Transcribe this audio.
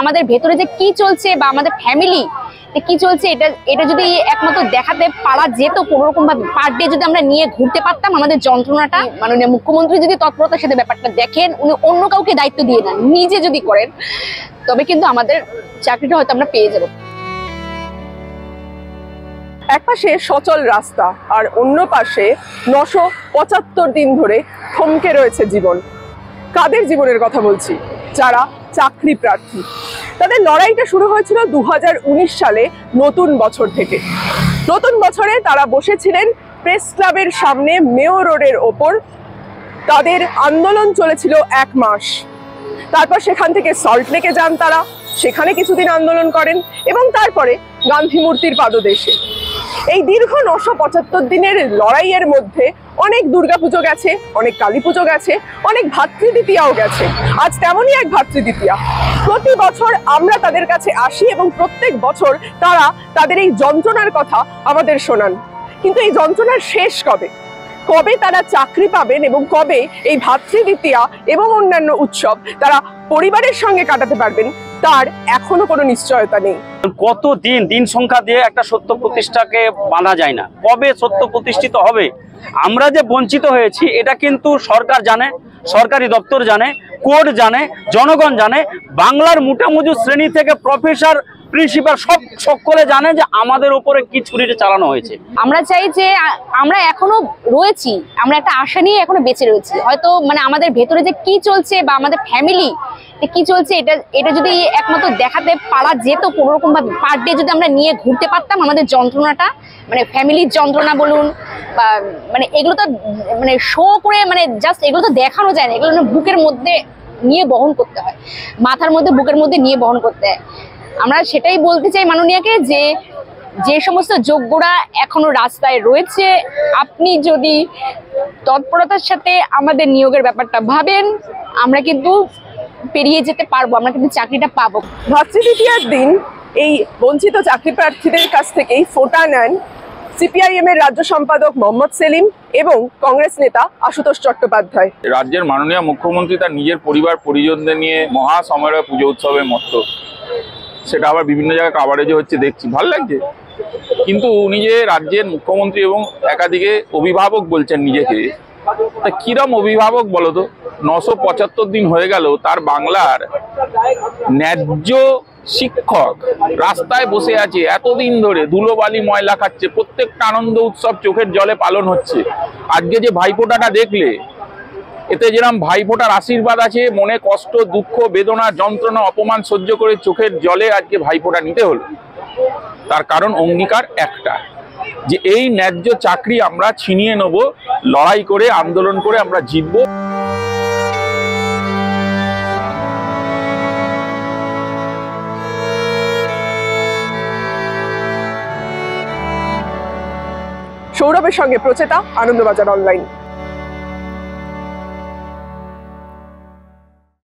আমাদের ভেতরে যে কি চলছে বা আমাদের ফ্যামিলি কি চলছে, এটা এটা যদি একমাত্র দেখাতে পারা যেত, কোনোরকম ভাবে পার ডে যদি আমরা নিয়ে ঘুরতে পারতাম, আমাদের যন্ত্রণাটা মাননীয় মুখ্যমন্ত্রী যদি তৎপরতার সাথে ব্যাপারটা দেখেন, উনি অন্য কাউকে দায়িত্ব দিয়ে না নিজে যদি করেন, তবে কিন্তু আমাদের চাকরিটা হয়তো আমরা পেয়ে যাব। এক পাশে সচল রাস্তা, আর অন্য পাশে নশো পঁচাত্তর দিন ধরে থমকে রয়েছে জীবন। কাদের জীবনের কথা বলছি? যারা চাকরি প্রার্থী। তাদের লড়াইটা শুরু হয়েছিল দু সালে নতুন বছর থেকে। নতুন বছরে তারা বসেছিলেন প্রেস ক্লাবের সামনে মেয়ো রোডের ওপর। তাদের আন্দোলন চলেছিল এক মাস। তারপর সেখান থেকে সল্ট লেকে যান তারা। সেখানে কিছুদিন আন্দোলন করেন এবং তারপরে গান্ধী মূর্তির পাদদেশে। এই দীর্ঘ নশো পঁচাত্তর দিনের লড়াইয়ের মধ্যে অনেক দুর্গাপুজো গেছে, অনেক কালী পুজো গেছে, অনেক ভাতৃদ্বিতীয়াও গেছে। আজ তেমনই এক ভাতৃদ্বিতীয়া। প্রতি বছর আমরা তাদের কাছে আসি এবং প্রত্যেক বছর তারা তাদের এই যন্ত্রণার কথা আমাদের শোনান। কিন্তু এই যন্ত্রণার শেষ কবে? কবে তারা চাকরি পাবেন এবং কবে এই ভাতৃদ্বিতীয়া এবং অন্যান্য উৎসব তারা পরিবারের সঙ্গে কাটাতে পারবেন, তার এখনও কোনো নিশ্চয়তা নেই। কত দিন দিন সংখ্যা দিয়ে একটা সত্য প্রতিষ্ঠাকে বাঁধা যায় না। কবে সত্য প্রতিষ্ঠিত হবে? আমরা যে বঞ্চিত হয়েছি, এটা কিন্তু সরকার জানে, সরকারি দপ্তর জানে, কোর্ট জানে, জনগণ জানে, বাংলার মোটামুজু শ্রেণি থেকে প্রফেসর প্রিন্সিপাল সব সকলে জানে যে আমাদের উপরে কি ছুরিটা চালানো হয়েছে। আমরা চাই যে আমরা এখনও রয়েছি, আমরা একটা আশা নিয়ে এখনও বেঁচে রয়েছি। হয়তো মানে আমাদের ভেতরে যে কি চলছে বা আমাদের ফ্যামিলি কি চলছে, এটা এটা যদি একমাত্র দেখাতে পারা যেত কোনোরকম ভাবে পার ডে যদি আমরা নিয়ে ঘুরতে পারতাম, আমাদের যন্ত্রণাটা মানে ফ্যামিলির যন্ত্রণা বলুন বা মানে এগুলো তো মানে শো করে মানে জাস্ট এগুলো তো দেখানো যায় না, এগুলো বুকের মধ্যে নিয়ে বহন করতে হয়, মাথার মধ্যে, বুকের মধ্যে নিয়ে বহন করতে হয়। আমরা সেটাই বলতে চাই মাননীয়াকে যে যে সমস্ত যোগ্যরা এখনও রাস্তায় রয়েছে আপনি যদি তৎপরতার সাথে আমাদের নিয়োগের ব্যাপারটা ভাবেন আমরা কিন্তু পেরিয়ে যেতে পারব আমরা কিন্তু চাকরিটা পাবো। ভাতৃদ্বিতীয়ার দিন এই বঞ্চিত চাকরি প্রার্থীদের কাছ থেকেই ফোটা নেন সিপিআইএম এর রাজ্য সম্পাদক মোহাম্মদ সেলিম এবং কংগ্রেস নেতা আশুতোষ চট্টোপাধ্যায়। রাজ্যের মাননীয় মুখ্যমন্ত্রী তার নিজের পরিবার পরিজনদের নিয়ে মহা সমারোহে পুজো উৎসবে মত্ত সেটা আবার বিভিন্ন জায়গায় কাভারেজে হচ্ছে, দেখছি। ভালো লাগছে। কিন্তু উনি যে রাজ্যের মুখ্যমন্ত্রী এবং একাধিকে অভিভাবক বলছেন নিজেকে, তা কিরম অভিভাবক বলো তো? নশো পঁচাত্তর দিন হয়ে গেল, তার বাংলার ন্যায্য শিক্ষক রাস্তায় বসে আছে এতদিন ধরে, ধুলোবালি ময়লা খাচ্ছে, প্রত্যেকটা আনন্দ উৎসব চোখের জলে পালন হচ্ছে। আজকে যে ভাইফোঁটাটা দেখলে এতে যেরকম ভাইফোঁটার আশীর্বাদ আছে, মনে কষ্ট, দুঃখ, বেদনা, যন্ত্রণা, অপমান সহ্য করে চোখের জলে আজকে ভাইফোঁটা নিতে হলো। তার কারণ অঙ্গীকার একটা, যে এই ন্যায্য চাকরি আমরা ছিনিয়ে নেব, লড়াই করে, আন্দোলন করে আমরা জিতবো। সৌরভের সঙ্গে প্রচেতা আনন্দবাজার অনলাইন।